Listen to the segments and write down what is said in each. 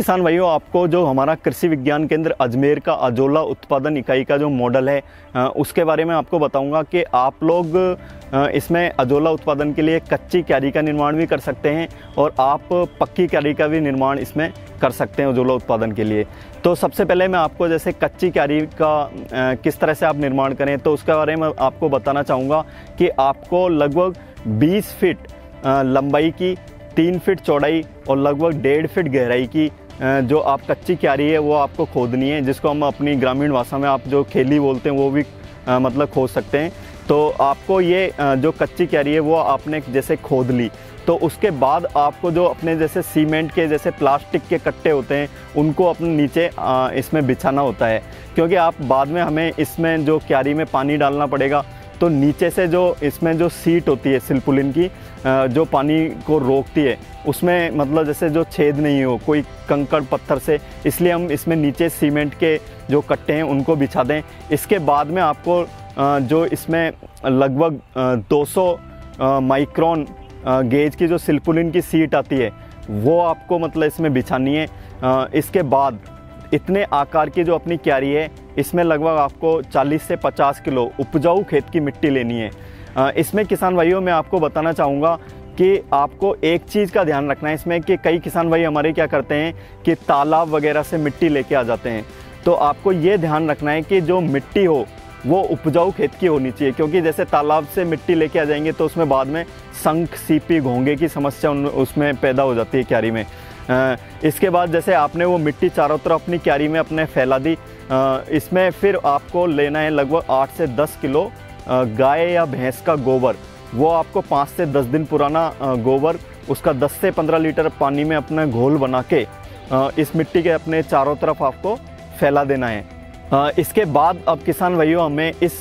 किसान भाइयों, आपको जो हमारा कृषि विज्ञान केंद्र अजमेर का अजोला उत्पादन इकाई का जो मॉडल है उसके बारे में आपको बताऊँगा कि आप लोग इसमें अजोला उत्पादन के लिए कच्ची क्यारी का निर्माण भी कर सकते हैं और आप पक्की क्यारी का भी निर्माण इसमें कर सकते हैं अजोला उत्पादन के लिए। तो सबसे पहले मैं आपको जैसे कच्ची क्यारी का किस तरह से आप निर्माण करें तो उसके बारे में आपको बताना चाहूँगा कि आपको लगभग बीस फिट लंबाई की, तीन फिट चौड़ाई और लगभग डेढ़ फिट गहराई की जो आप कच्ची क्यारी है, वो आपको खोदनी है, जिसको हम अपनी ग्रामीण भाषा में आप जो खेली बोलते हैं, वो भी मतलब खोद सकते हैं। तो आपको ये जो कच्ची क्यारी है, वो आपने जैसे खोद ली तो उसके बाद आपको जो अपने जैसे सीमेंट के, जैसे प्लास्टिक के कट्टे होते हैं, उनको अपने नीचे इसमें बिछाना होता है। क्योंकि आप बाद में हमें इसमें जो क्यारी में पानी डालना पड़ेगा तो नीचे से जो इसमें जो सीट होती है सिलपुलिन की जो पानी को रोकती है, उसमें मतलब जैसे जो छेद नहीं हो, कोई कंकड़ पत्थर से, इसलिए हम इसमें नीचे सीमेंट के जो कट्टे हैं, उनको बिछा दें। इसके बाद में आपको जो इसमें लगभग 200 माइक्रोन गेज की जो सिलपुलिन की सीट आती है, वो आपको मतलब इसमें बिछानी है। इसके बाद इतने आकार की जो अपनी क्यारी है, इसमें लगभग आपको 40 से 50 किलो उपजाऊ खेत की मिट्टी लेनी है। इसमें किसान भाइयों, मैं आपको बताना चाहूँगा कि आपको एक चीज़ का ध्यान रखना है इसमें कि कई किसान भाई हमारे क्या करते हैं कि तालाब वगैरह से मिट्टी लेके आ जाते हैं। तो आपको ये ध्यान रखना है कि जो मिट्टी हो, वो उपजाऊ खेत की होनी चाहिए, क्योंकि जैसे तालाब से मिट्टी लेके आ जाएँगे तो उसमें बाद में संख सीपी, घोंगे की समस्या उसमें पैदा हो जाती है क्यारी में। इसके बाद जैसे आपने वो मिट्टी चारों तरफ़ अपनी क्यारी में अपने फैला दी इसमें फिर आपको लेना है लगभग आठ से दस किलो गाय या भैंस का गोबर। वो आपको पाँच से दस दिन पुराना गोबर, उसका दस से पंद्रह लीटर पानी में अपना घोल बना के इस मिट्टी के अपने चारों तरफ़ आपको फैला देना है। इसके बाद अब किसान भाइयों, हमें इस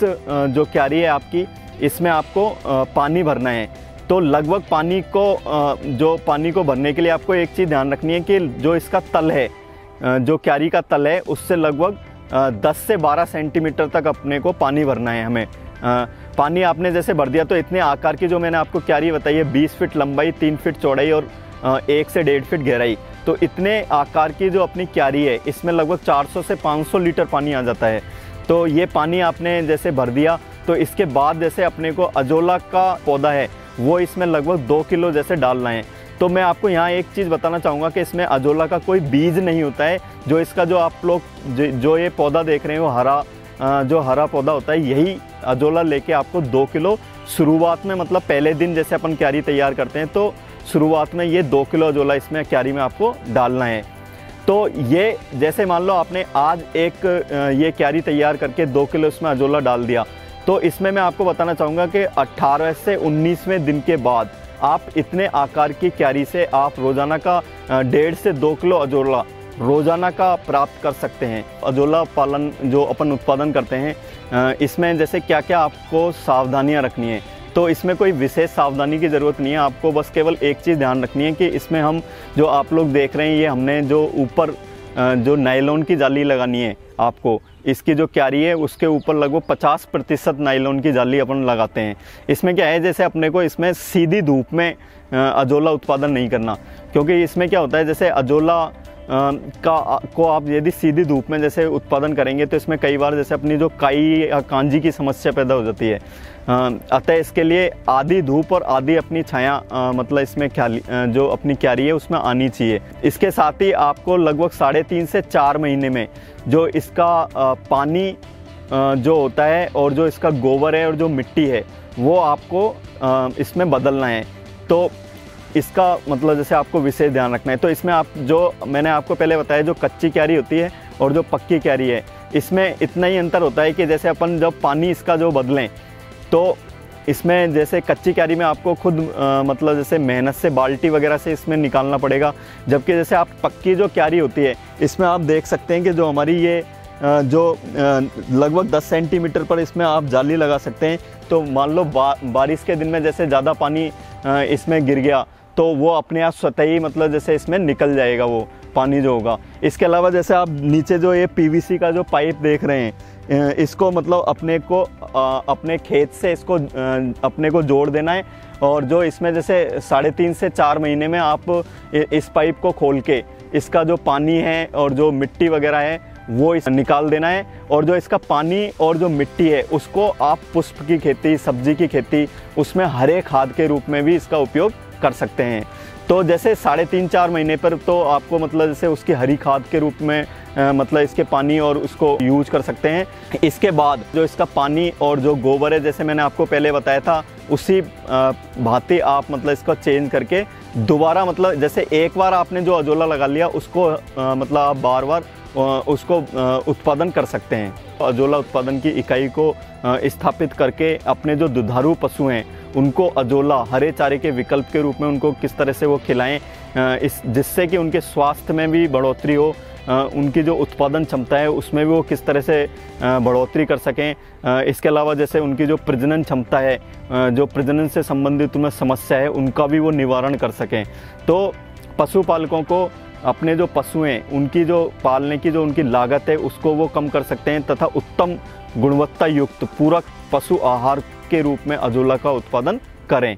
जो क्यारी है आपकी, इसमें आपको पानी भरना है। तो लगभग पानी को जो पानी को भरने के लिए आपको एक चीज़ ध्यान रखनी है कि जो इसका तल है जो क्यारी का तल है, उससे लगभग 10 से 12 सेंटीमीटर तक अपने को पानी भरना है हमें। पानी आपने जैसे भर दिया तो इतने आकार की जो मैंने आपको क्यारी बताई है, बीस फीट लंबाई, तीन फीट चौड़ाई और एक से डेढ़ फीट गहराई तो इतने आकार की जो अपनी क्यारी है, इसमें लगभग 400 से 500 लीटर पानी आ जाता है। तो ये पानी आपने जैसे भर दिया तो इसके बाद जैसे अपने को अजोला का पौधा है वो इसमें लगभग दो किलो जैसे डालना है। तो मैं आपको यहाँ एक चीज़ बताना चाहूँगा कि इसमें अजोला का कोई बीज नहीं होता है। जो इसका जो आप लोग जो ये पौधा देख रहे हैं वो हरा जो हरा पौधा होता है, यही अजोला लेके आपको दो किलो। शुरुआत में मतलब पहले दिन जैसे अपन क्यारी तैयार करते हैं तो शुरुआत में ये दो किलो अजोला इसमें क्यारी में आपको डालना है। तो ये जैसे मान लो आपने आज एक ये क्यारी तैयार करके दो किलो इसमें अजोला डाल दिया। तो इसमें मैं आपको बताना चाहूँगा कि 18 से 19वें दिन के बाद आप इतने आकार की क्यारी से आप रोज़ाना का डेढ़ से दो किलो अजोला रोज़ाना का प्राप्त कर सकते हैं। अजोला पालन जो अपन उत्पादन करते हैं इसमें जैसे क्या क्या आपको सावधानियाँ रखनी है? तो इसमें कोई विशेष सावधानी की ज़रूरत नहीं है, आपको बस केवल एक चीज़ ध्यान रखनी है कि इसमें हम जो आप लोग देख रहे हैं, ये हमने जो ऊपर जो नाइलॉन की जाली लगानी है आपको, इसकी जो क्यारी है, उसके ऊपर लगभग 50 प्रतिशत नाइलॉन की जाली अपन लगाते हैं। इसमें क्या है, जैसे अपने को इसमें सीधी धूप में अजोला उत्पादन नहीं करना, क्योंकि इसमें क्या होता है, जैसे अजोला का, को आप यदि सीधी धूप में जैसे उत्पादन करेंगे तो इसमें कई बार जैसे अपनी जो काई या कांजी की समस्या पैदा हो जाती है। अतः इसके लिए आधी धूप और आधी अपनी छाया मतलब इसमें क्या जो अपनी क्यारी है, उसमें आनी चाहिए। इसके साथ ही आपको लगभग साढ़े तीन से चार महीने में जो इसका पानी जो होता है और जो इसका गोबर है और जो मिट्टी है, वो आपको इसमें बदलना है। तो इसका मतलब जैसे आपको विशेष ध्यान रखना है। तो इसमें आप जो मैंने आपको पहले बताया जो कच्ची क्यारी होती है और जो पक्की क्यारी है इसमें इतना ही अंतर होता है कि जैसे अपन जब पानी इसका जो बदलें तो इसमें जैसे कच्ची क्यारी में आपको खुद आ, मतलब जैसे मेहनत से बाल्टी वगैरह से इसमें निकालना पड़ेगा। जबकि जैसे आप पक्की जो क्यारी होती है इसमें आप देख सकते हैं कि जो हमारी ये जो लगभग 10 सेंटीमीटर पर इसमें आप जाली लगा सकते हैं। तो मान लो बा, बारिश के दिन में जैसे ज़्यादा पानी इसमें गिर गया तो वो अपने आप स्वतः मतलब जैसे इसमें निकल जाएगा वो पानी जो होगा। इसके अलावा जैसे आप नीचे जो ये पीवीसी का जो पाइप देख रहे हैं इसको मतलब अपने को अपने खेत से इसको अपने को जोड़ देना है और जो इसमें जैसे साढ़े तीन से चार महीने में आप इस पाइप को खोल के इसका जो पानी है और जो मिट्टी वगैरह है वो इस निकाल देना है और जो इसका पानी और जो मिट्टी है उसको आप पुष्प की खेती सब्ज़ी की खेती उसमें हरे खाद के रूप में भी इसका उपयोग कर सकते हैं। तो जैसे साढ़े तीन चार महीने पर तो आपको मतलब जैसे उसकी हरी खाद के रूप में आ, मतलब इसके पानी और उसको यूज़ कर सकते हैं। इसके बाद जो इसका पानी और जो गोबर है जैसे मैंने आपको पहले बताया था उसी भांति आप मतलब इसको चेंज करके दोबारा मतलब जैसे एक बार आपने जो अजोला लगा लिया, उसको मतलब आप बार बार उसको उत्पादन कर सकते हैं। अजोला उत्पादन की इकाई को स्थापित करके अपने जो दुधारू पशु हैं, उनको अजोला, हरे चारे के विकल्प के रूप में उनको किस तरह से वो खिलाएँ इस, जिससे कि उनके स्वास्थ्य में भी बढ़ोतरी हो उनकी जो उत्पादन क्षमता है, उसमें भी वो किस तरह से बढ़ोतरी कर सकें। इसके अलावा जैसे उनकी जो प्रजनन क्षमता है जो प्रजनन से संबंधित उनमें समस्या है, उनका भी वो निवारण कर सकें। तो पशुपालकों को अपने जो पशु हैं, उनकी जो पालने की जो उनकी लागत है, उसको वो कम कर सकते हैं तथा उत्तम गुणवत्ता युक्त पूरक पशु आहार के रूप में अजोला का उत्पादन करें।